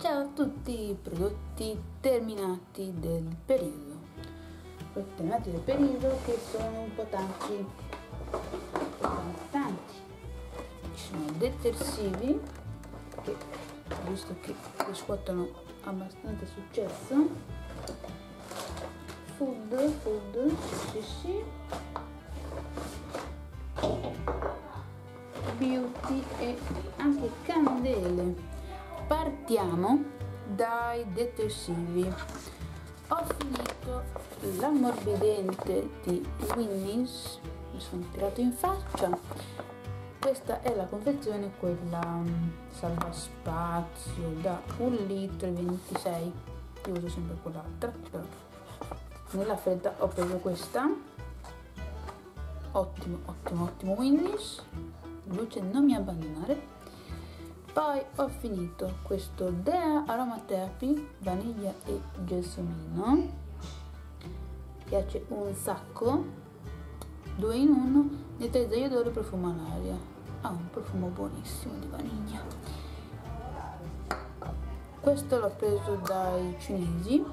Ciao a tutti i prodotti terminati del periodo. Prodotti terminati del periodo che sono un po' tanti. Tanti, tanti. Ci sono detersivi che visto che riscuotono abbastanza successo. Food, food, sì sì sì. Beauty e anche candele partiamo dai detersivi. Ho finito l'ammorbidente di Winnie's. Mi sono tirato in faccia. Questa è la confezione quella um, salva spazio da 1 litro e 26 io uso sempre quell'altra. Nella fredda ho preso questa. Ottimo ottimo ottimo Winnie's. Luce non mi abbandonare poi ho finito questo Dea Aromatherapy vaniglia e gelsomino. Piace un sacco. Due in uno. Detergente odore profumo all'aria. Ha un profumo buonissimo di vaniglia. Questo l'ho preso dai cinesi.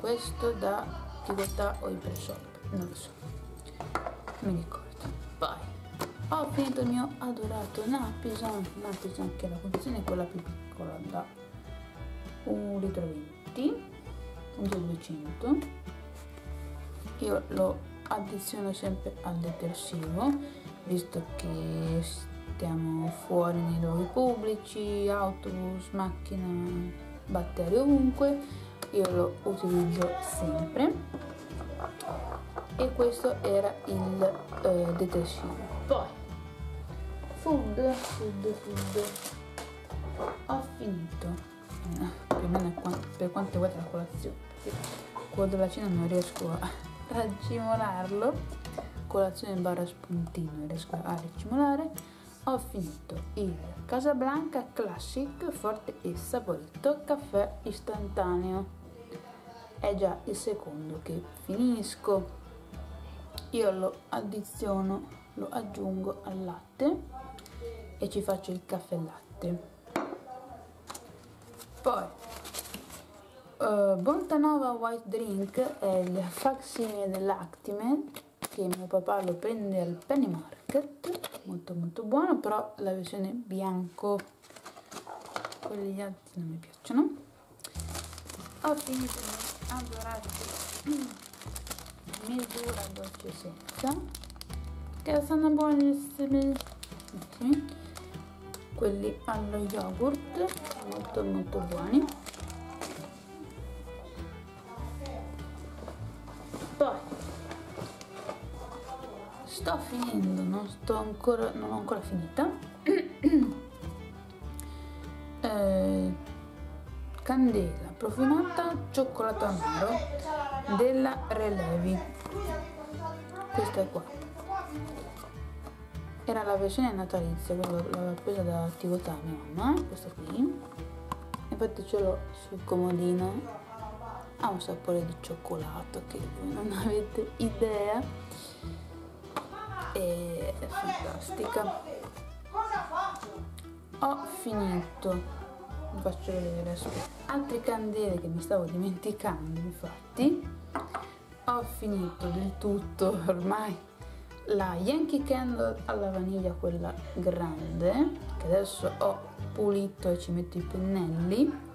Questo da Tigotà o Ipershop non lo so. Mi ricordo ho finito il mio adorato. Napisan Napisan che è la confezione è quella più piccola da 1 litro 20 200 io lo addiziono sempre al detersivo visto che stiamo fuori nei luoghi pubblici autobus macchina batteri ovunque io lo utilizzo sempre. E questo era il eh, detersivo. Poi food food food ho finito. Eh, più o meno per quanto riguarda la colazione. Quello della cena non riesco a racimolarlo colazione barra spuntino riesco a racimolare ho finito il Casablanca Classic forte e saporito caffè istantaneo. È già il secondo che finisco. Io lo addiziono lo aggiungo al latte e ci faccio il caffè latte. Poi uh, Bontanova White Drink è il facsimile dell'Actimel che mio papà lo prende al Penny Market molto molto buono però la versione bianco. Quelli altri non mi piacciono. Ho finito di adorare misura dolce senza. Che sono buonissimi. sì quelli allo yogurt molto molto buoni. Poi sto finendo non sto ancora non ho ancora finita. Eh, candela profumata cioccolato amaro della Relevi. Questa è qua era la versione natalizia quella l'aveva presa da Tigotà mia mamma questa qui. Infatti ce l'ho sul comodino. Ha un sapore di cioccolato che voi non avete idea. È fantastica. Ho finito. Vi faccio vedere aspetta. altre candele che mi stavo dimenticando infatti. Ho finito del tutto ormai la Yankee Candle alla vaniglia quella grande che adesso ho pulito e ci metto i pennelli.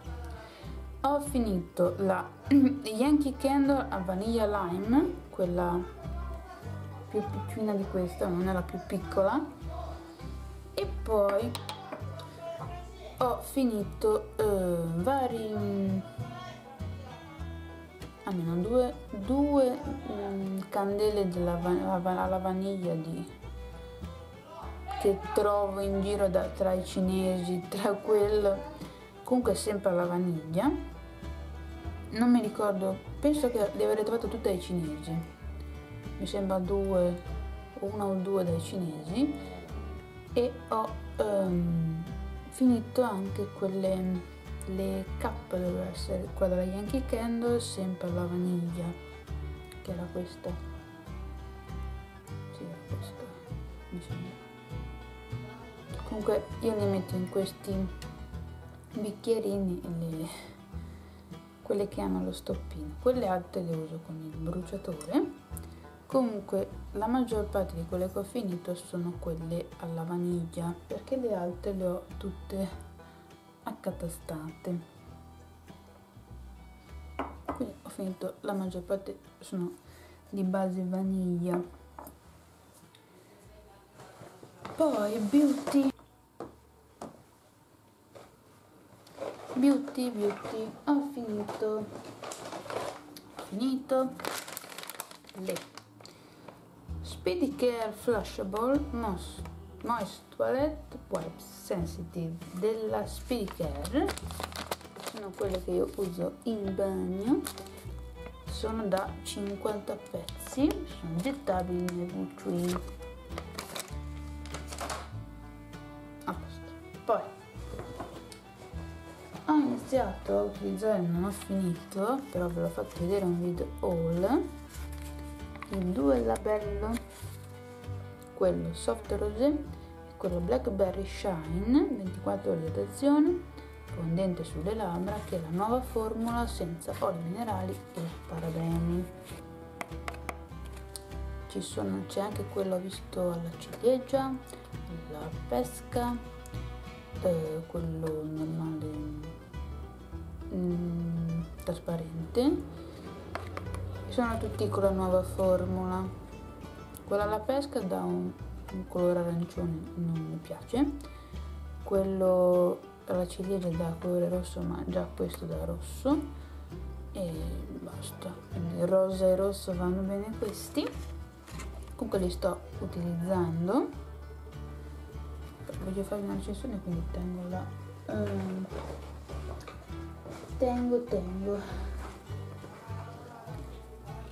Ho finito la Yankee Candle a vaniglia lime quella più piccina di questa non è la più piccola. E poi ho finito eh, vari almeno due, due um, candele della alla vaniglia di, che trovo in giro da, tra i cinesi, tra quello, comunque sempre alla vaniglia. Non mi ricordo, penso che le avrei trovate tutte ai cinesi. Mi sembra due, una o due dai cinesi. E ho um, finito anche quelle le K doveva essere quella della Yankee Candle sempre alla vaniglia che era questa. Sì era questa mi sembra. Comunque io li metto in questi bicchierini le, quelle che hanno lo stoppino. Quelle alte le uso con il bruciatore. Comunque la maggior parte di quelle che ho finito sono quelle alla vaniglia perché le altre le ho tutte accatastate quindi ho finito la maggior parte sono di base vaniglia. Poi beauty. Beauty beauty ho finito. Ho finito. Le. Speedy Care Flushable Moist, Moist Toilette Wipes Sensitive della Care sono quelle che io uso in bagno. Sono da 50 pezzi sono gettabili nel bucciolino a posto. Poi ho iniziato a utilizzare non ho finito però ve l'ho fatto vedere un video haul il due labello quello soft rosé e quello blackberry shine 24 ore di azione fondente sulle labbra che è la nuova formula senza oli minerali e parabeni. Ci sono c'è anche quello visto alla ciliegia la pesca eh, quello normale mm, trasparente. Sono tutti con la nuova formula quella alla pesca dà un, un colore arancione non mi piace. Quello alla ciliegia dà colore rosso ma già questo dà rosso. E basta. Quindi rosa e rosso vanno bene questi. Comunque li sto utilizzando. Voglio fare una recensione quindi tengo la um, tengo tengo.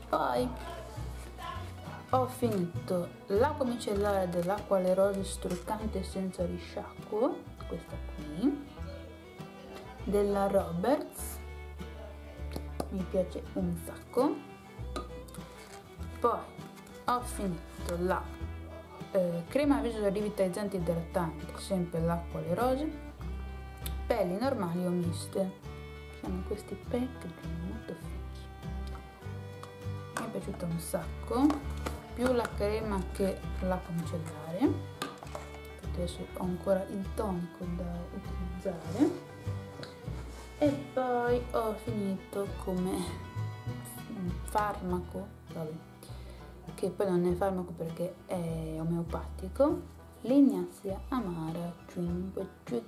Poi ho finito l'acqua micellare dell'acqua alle rose struccante senza risciacquo questa qui della Roberts. Mi piace un sacco. Poi ho finito la eh, crema viso rivitalizzante idratante sempre l'acqua alle rose. Pelli normali o miste. Sono questi pack molto fini piaciuta un sacco più la crema che l'acqua micellare adesso ho ancora il tonico da utilizzare. E poi ho finito come farmaco vabbè, che poi non è farmaco perché è omeopatico. l'Ignazia Amara 5 H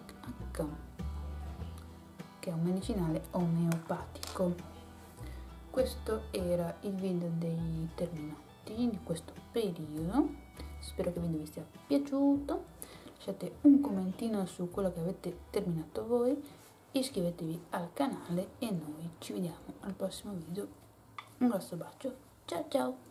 che è un medicinale omeopatico. Questo era il video dei terminati di questo periodo spero che il video vi sia piaciuto lasciate un commentino su quello che avete terminato voi iscrivetevi al canale e noi ci vediamo al prossimo video. Un grosso bacio ciao ciao